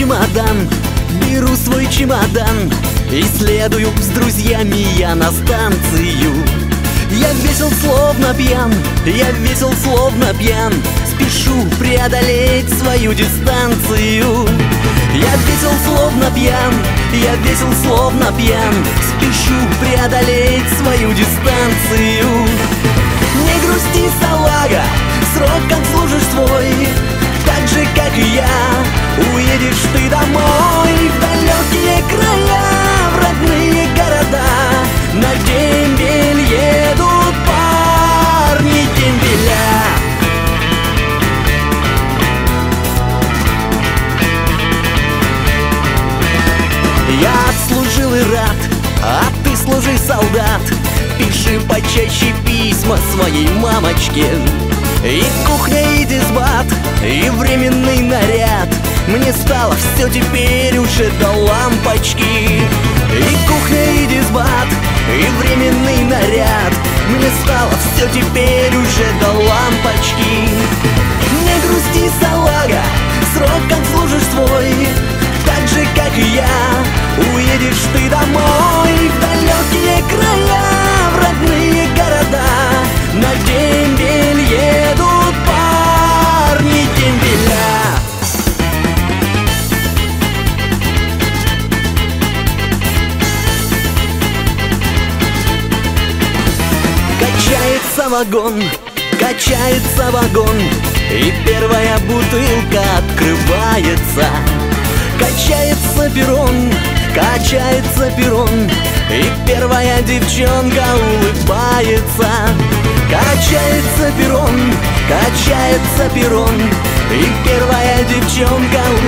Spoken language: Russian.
чемодан. Беру свой чемодан И следую с друзьями я на станцию. Я весел словно пьян, я весел словно пьян. Спешу преодолеть свою дистанцию. Я весел словно пьян, я весел словно пьян. Спешу преодолеть свою дистанцию. Не грусти, салага, срок отслужишь свой Я отслужил и рад, а ты служи, солдат. Пиши почаще письма своей мамочке. И кухня, и дисбат, и временный наряд. Мне стало все теперь уже до лампочки. И кухня, и дисбат, и временный наряд. Мне стало все теперь уже до лампочки. Не грусти, уедешь ты домой В далекие края, в родные города. На дембель едут парни дембеля. Качается вагон, качается вагон И первая бутылка открывается. Качается перрон, качается перрон И первая девчонка улыбается. Качается перрон, качается перрон И первая девчонка улыбается